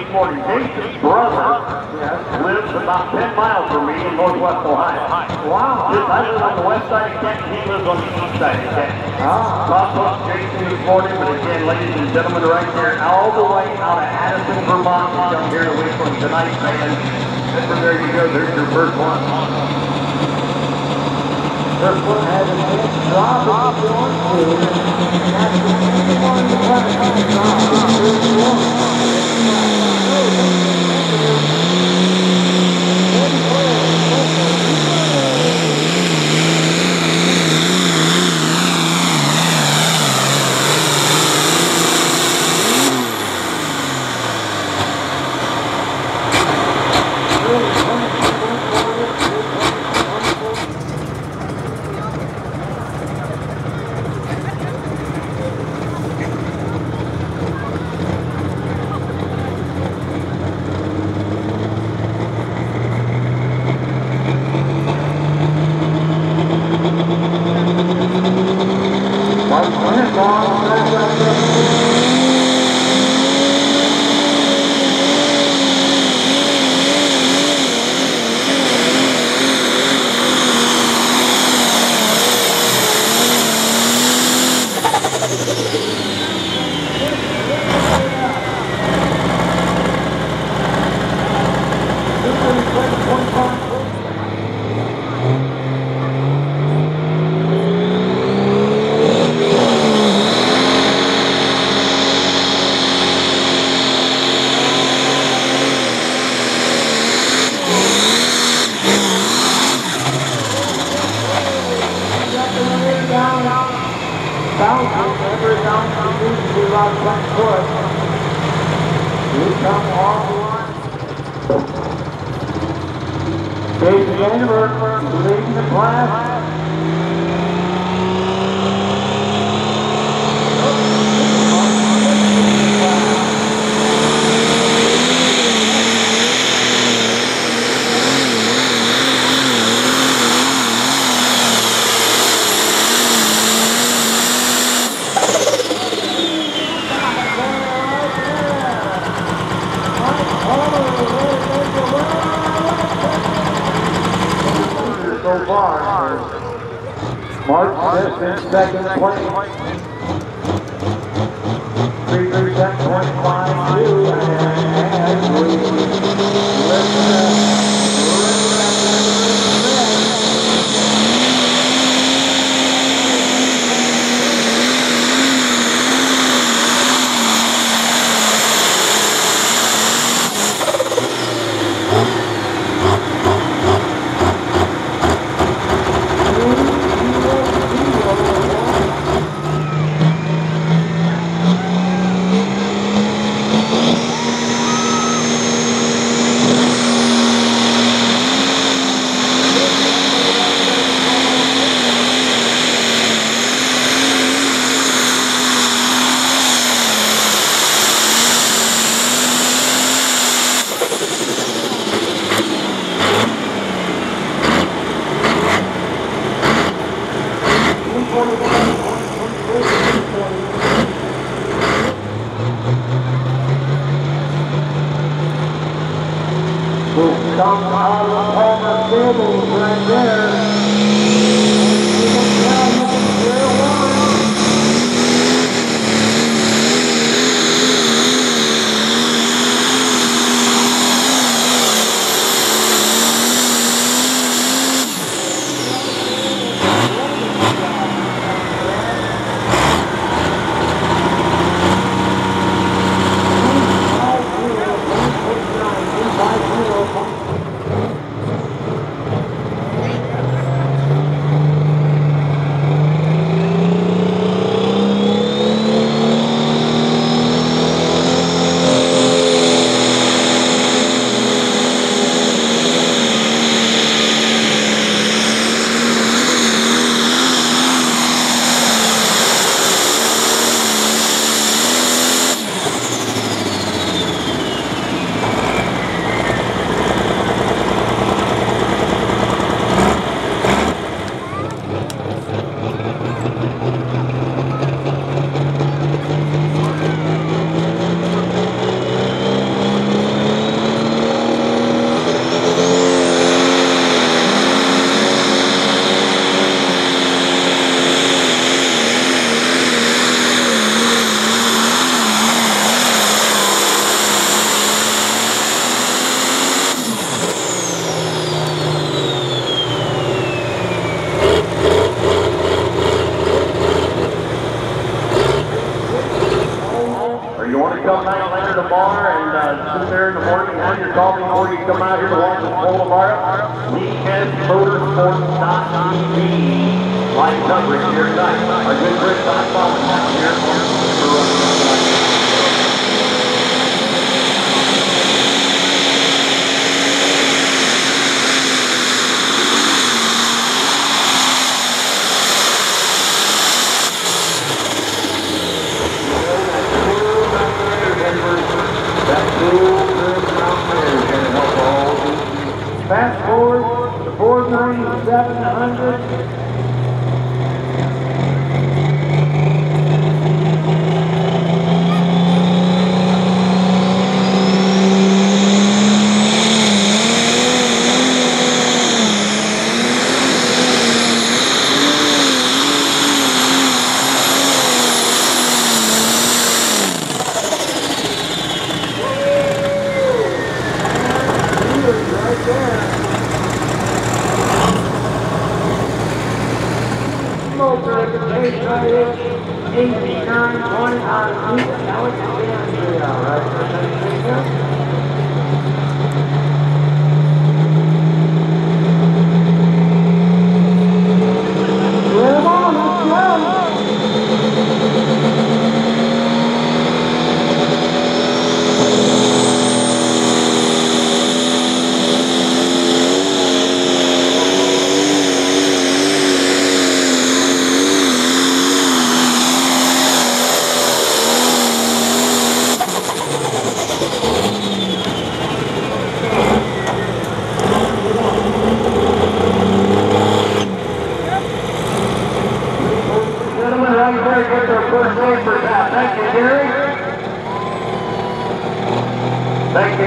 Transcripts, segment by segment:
Jason's brother lives about 10 miles from me in northwest Ohio. Wow. Yes, I live on the west side of Canton. He lives on the east side of Canton. Ah. Lost up Jason this morning, but again, ladies and gentlemen, right here, all the way out of Addison, Vermont, to come here to win from tonight's band. And from there you go, there's your first one. First one has a nice drop off one two. That's the one front of the Jason Vandenberg leading the class. So far, Smith in second place. Corner tables right there. Uh, there in the morning, have your coffee before you come out here to watch the pole tomorrow. WeekendMotorsports.tv live coverage here tonight. Our good friend Todd Bowman here for uh, Fast forward to 49700. right there. Smoker at the pace right here. 89, 20 out of feet. Now it's again three out, right? Come on, let's go. Gentlemen, right there, get their first papers out. Thank you, Gary. Thank you,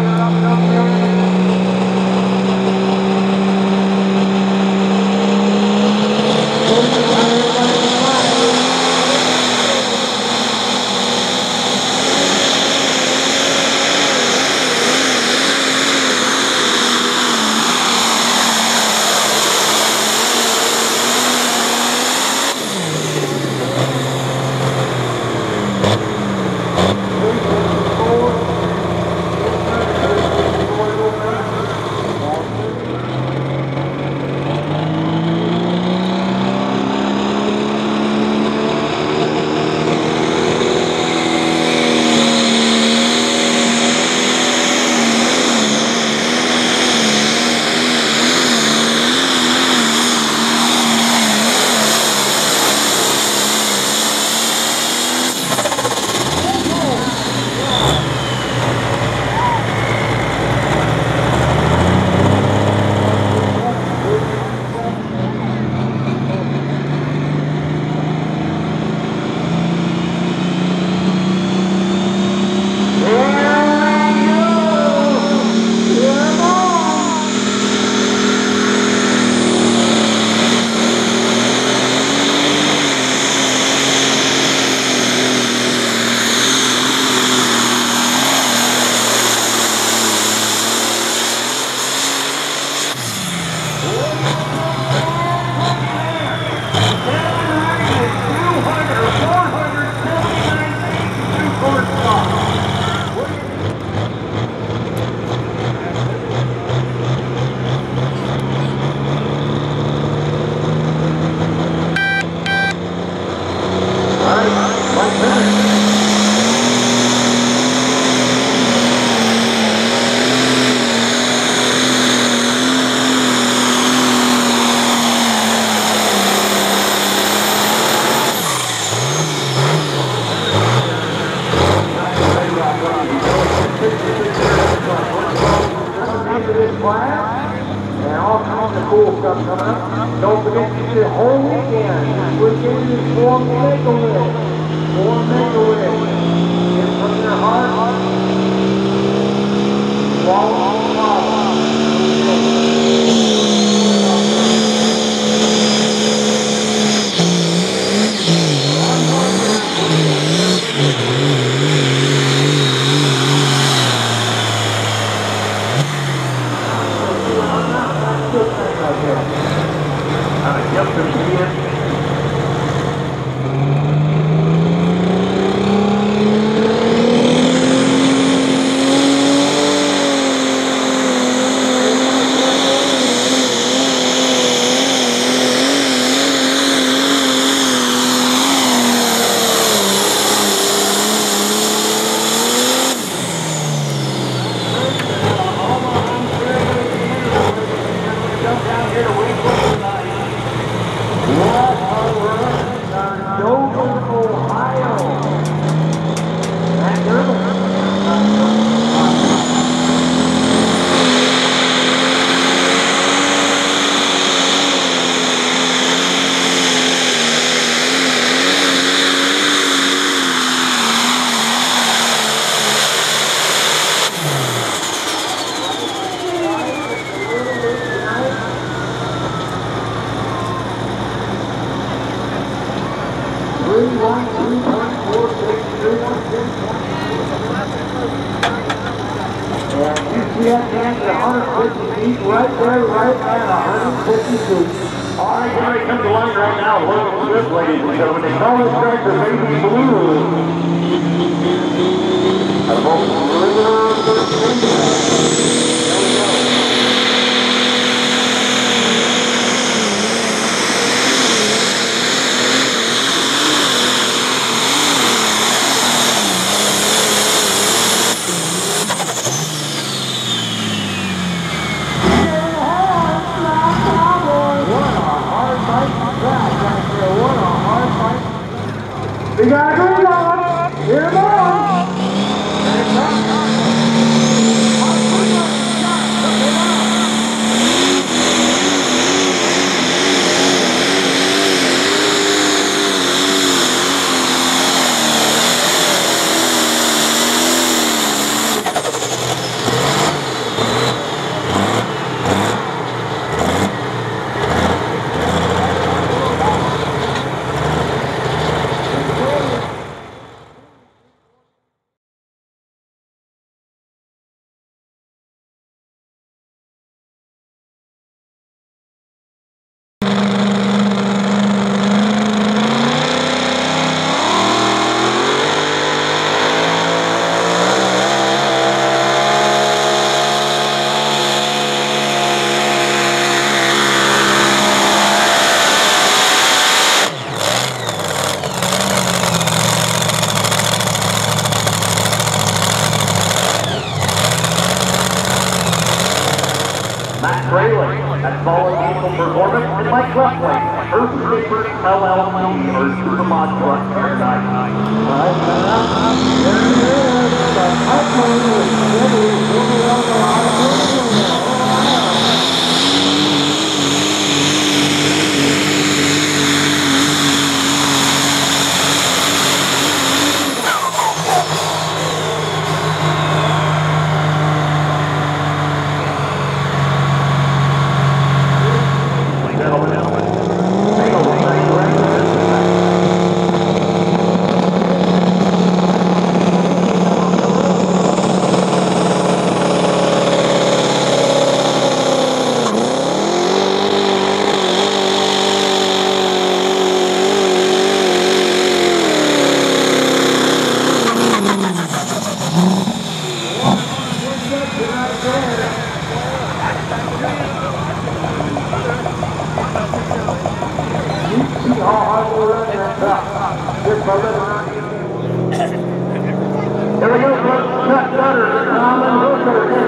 Sutter, Common Hooker,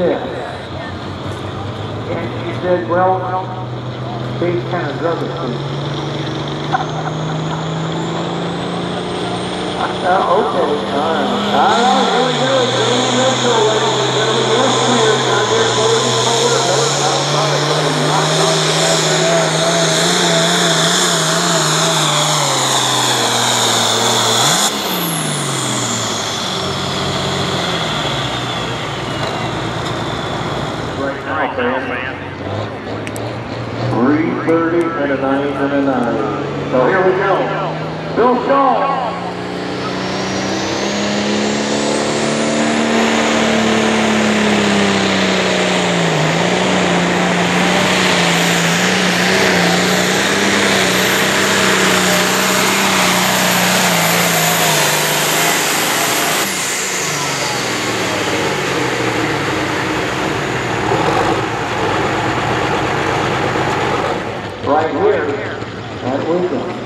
Yeah. And she said, well, Dave's kind of drug uh, okay, all right. All right, here we go. Here we go. 9 for 9. So here we go. Bill Shaw. right here that weekend.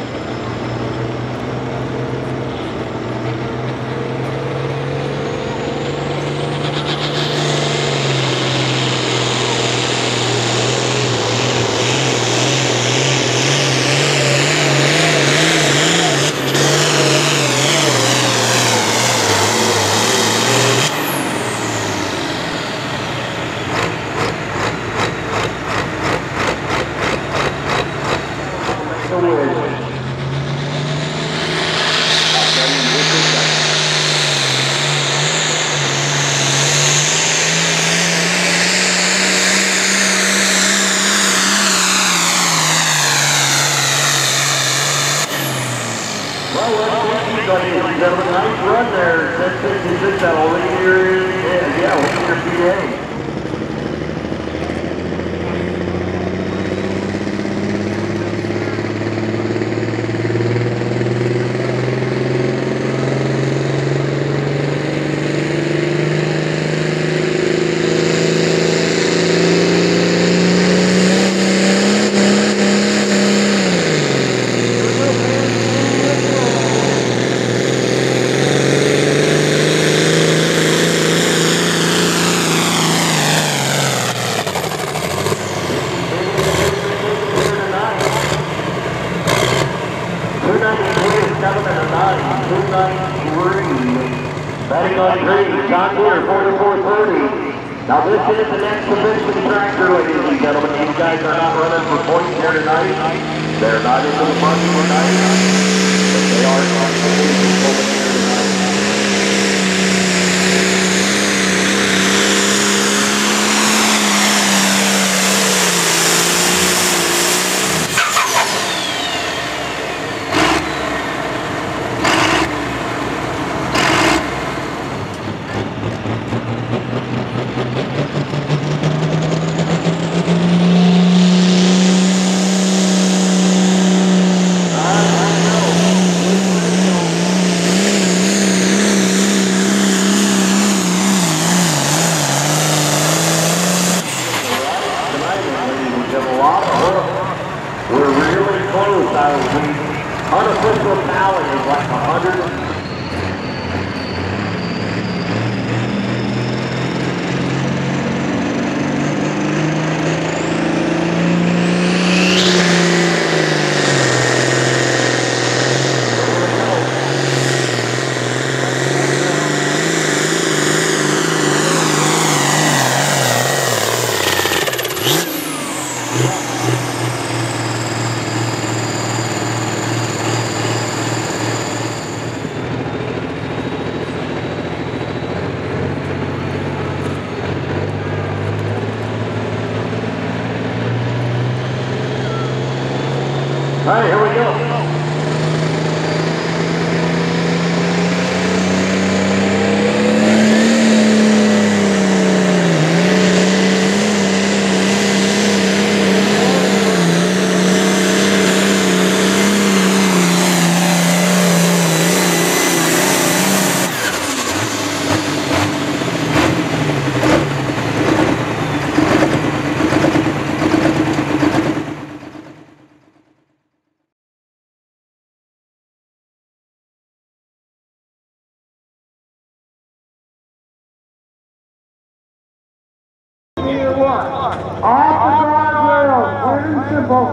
Off the guard rail, plain and simple.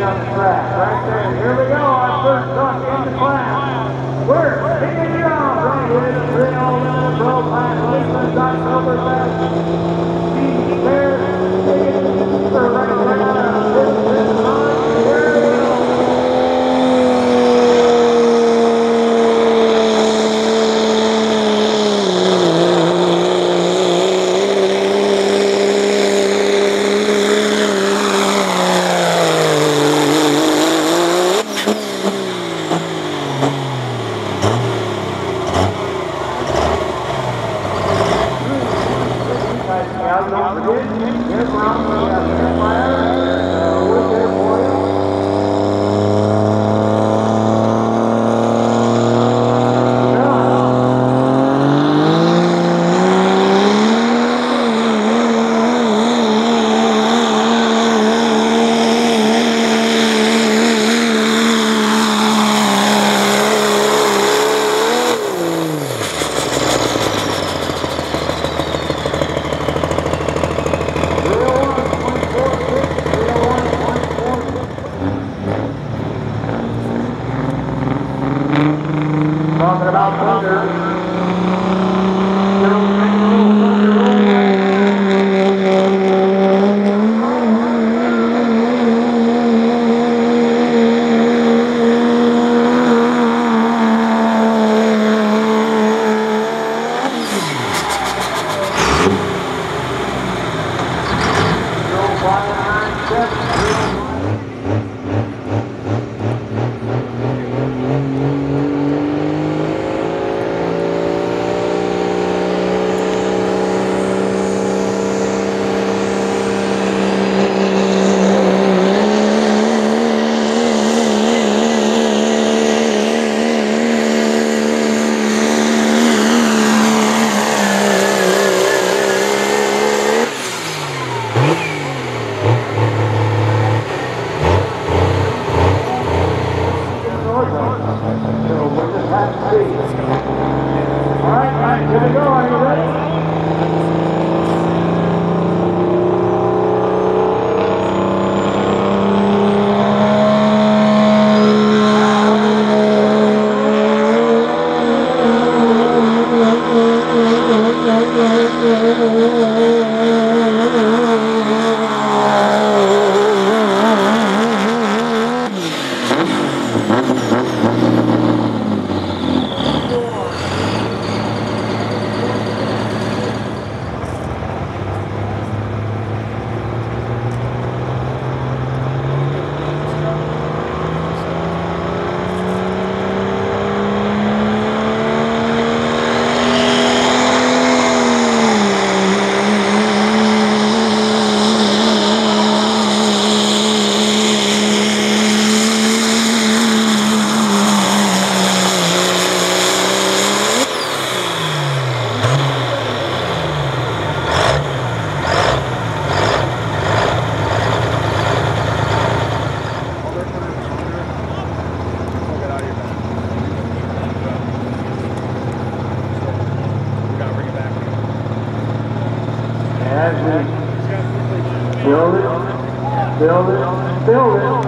Up track right there. Here we go, our first duck in the class. We're picking it off right here. Three all in a row, past Lakeland, Doc Silverback. It, build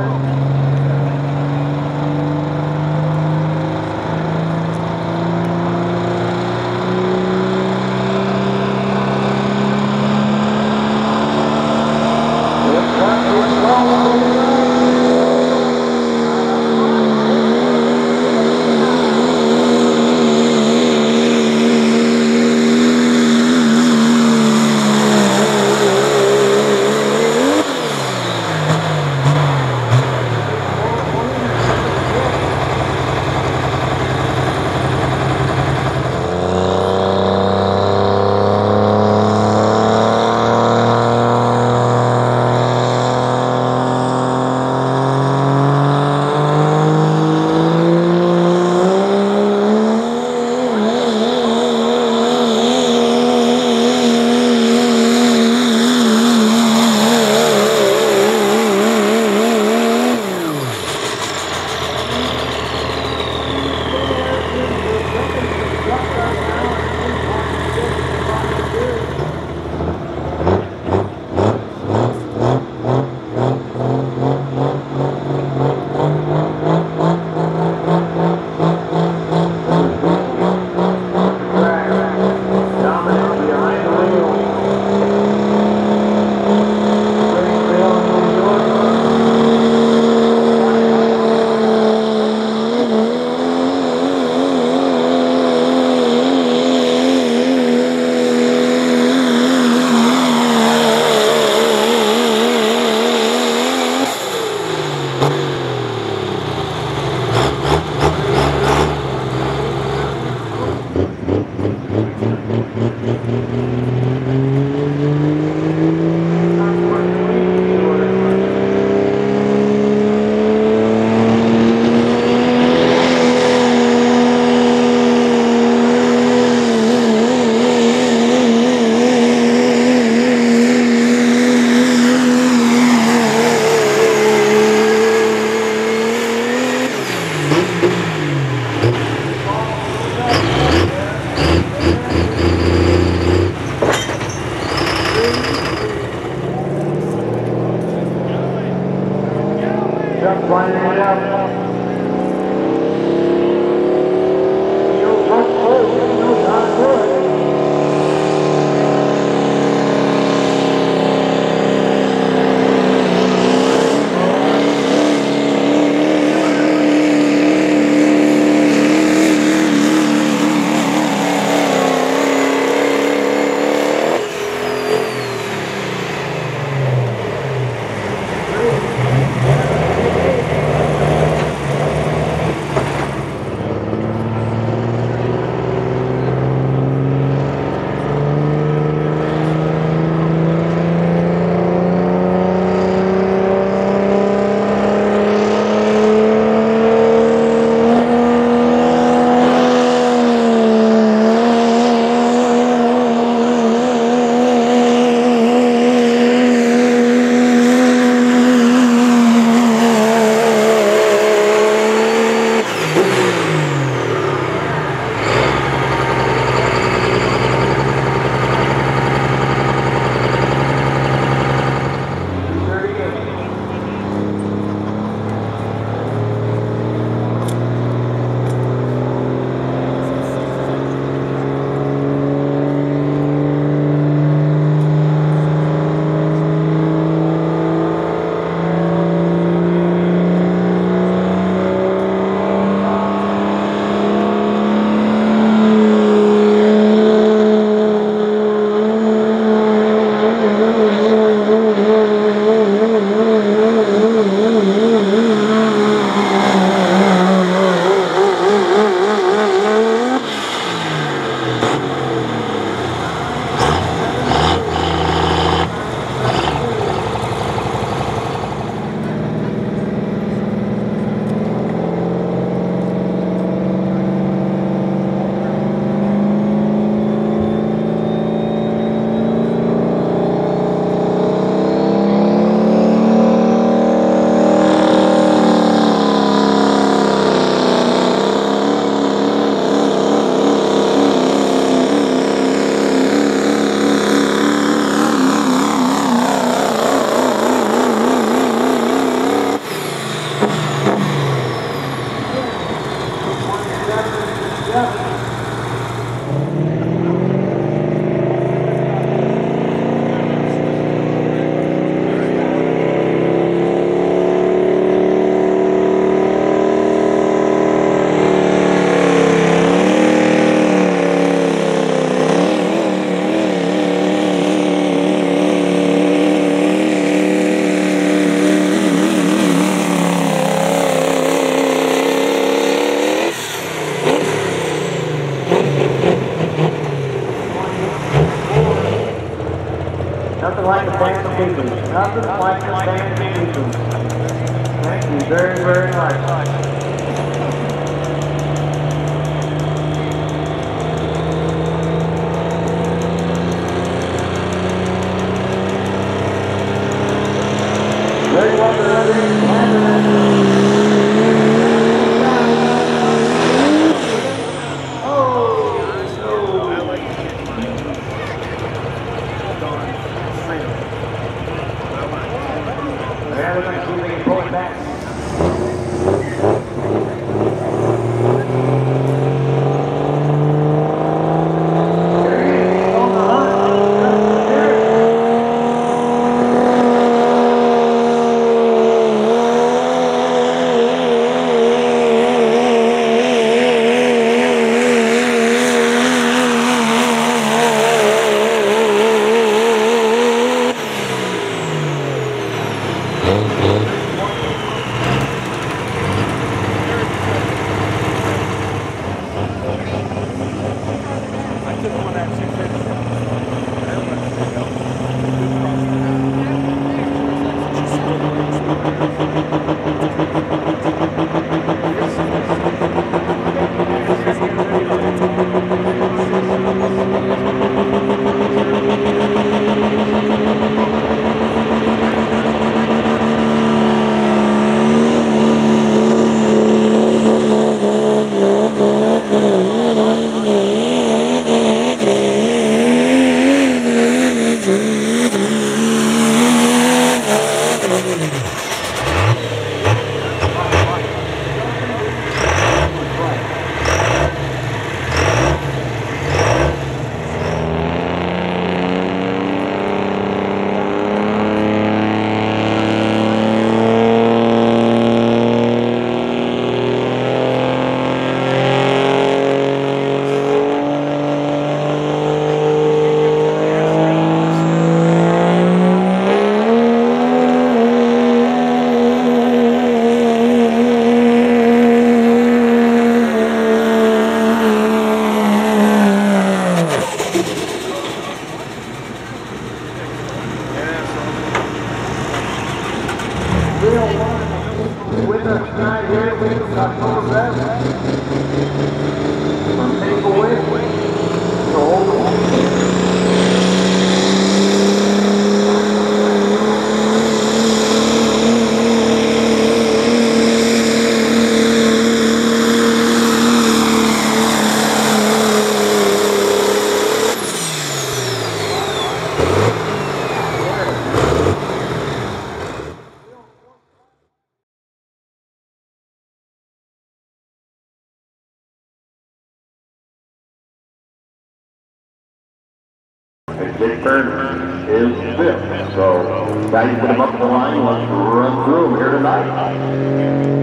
is fifth. So now you put him up the line. Let's run through him here tonight.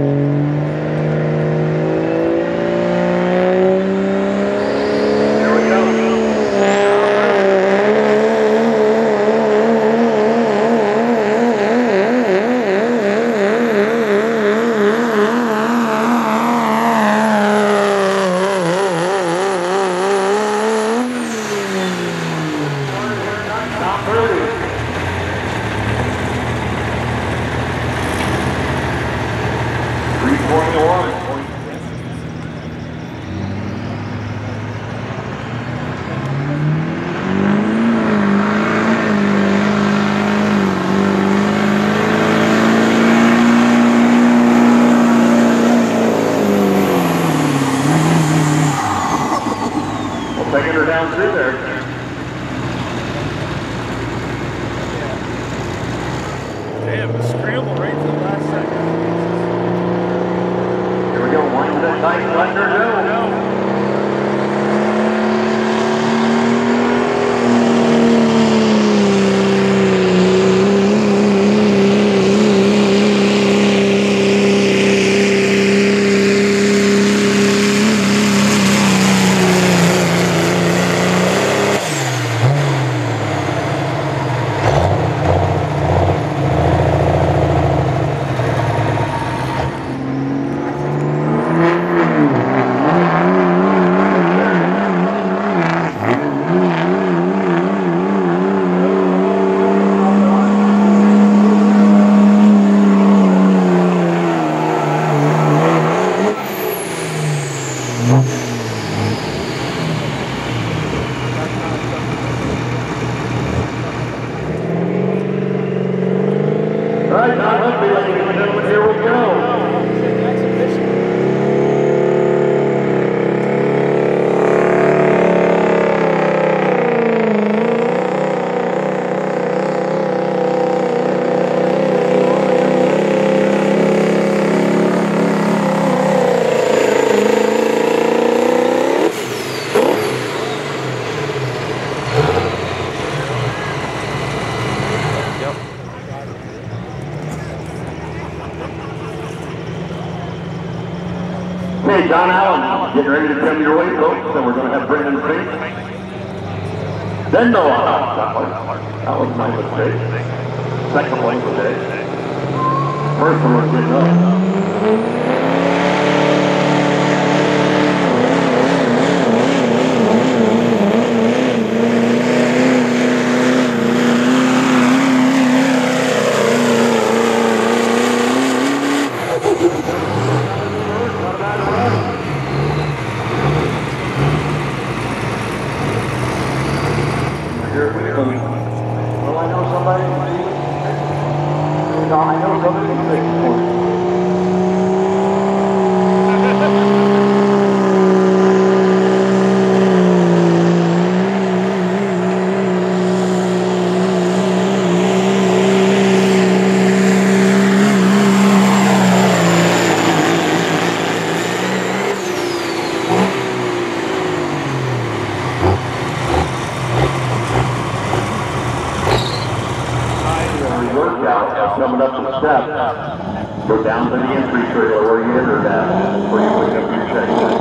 step. Go down to the entry trailer where you enter that, where you pick up your check.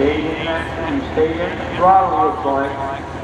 Stay in that and stay in throttle, looks like.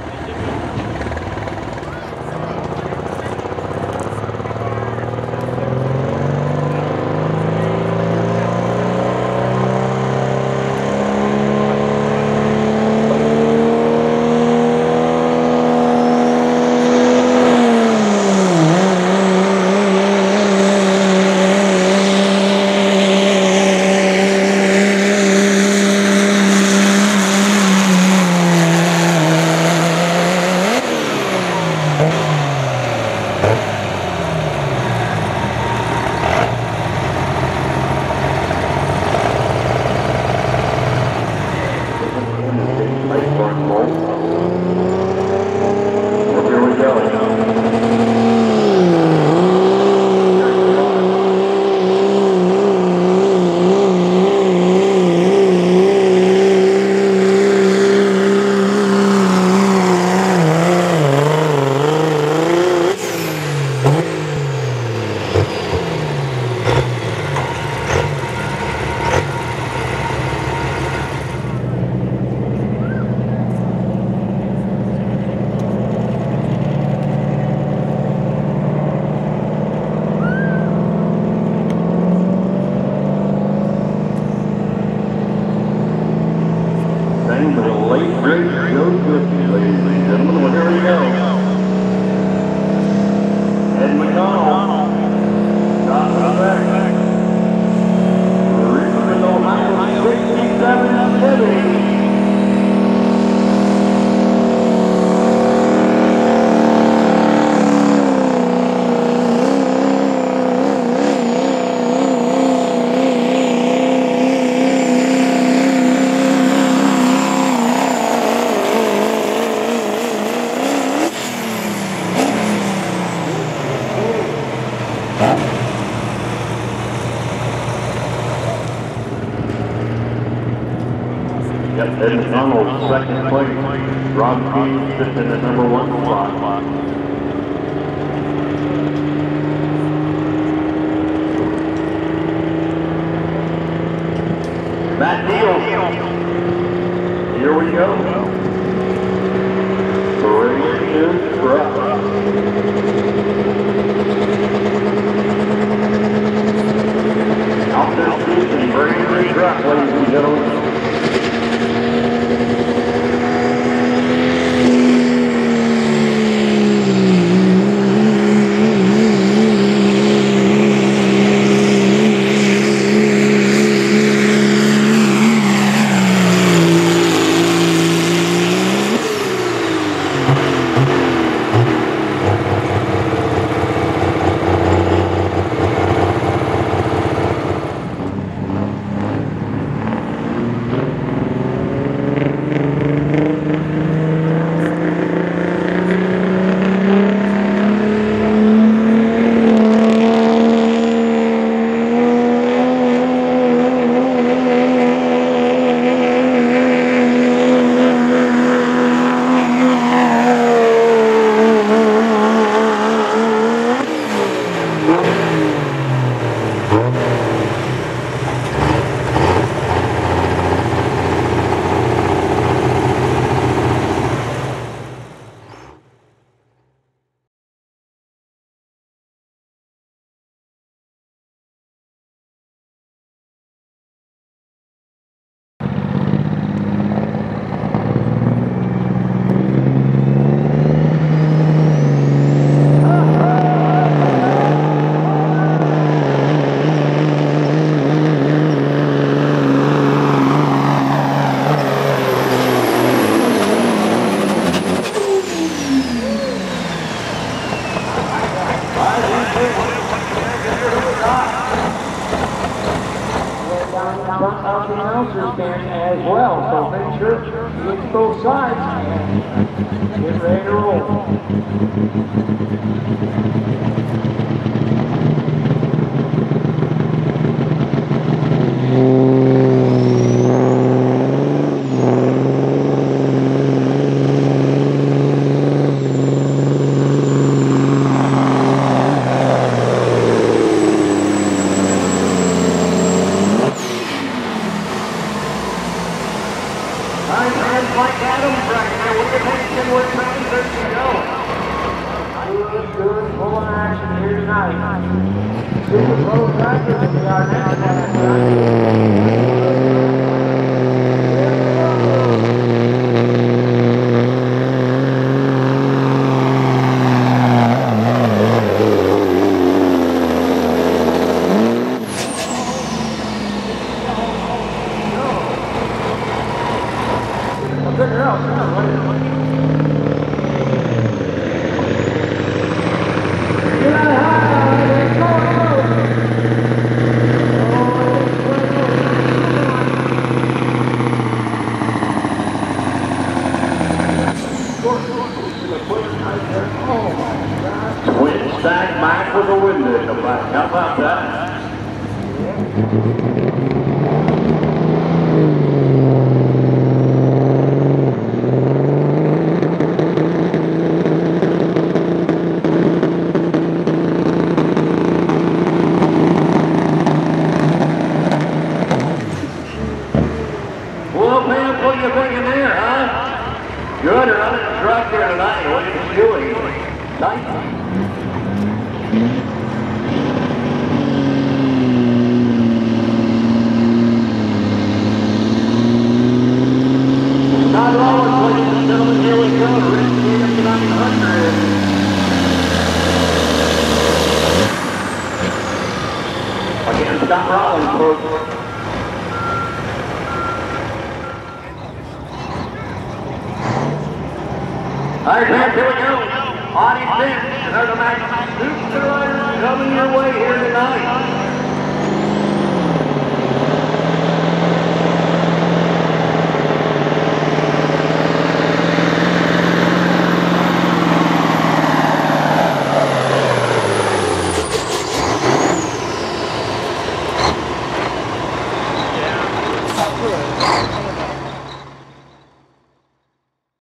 Hoy desde Yeah.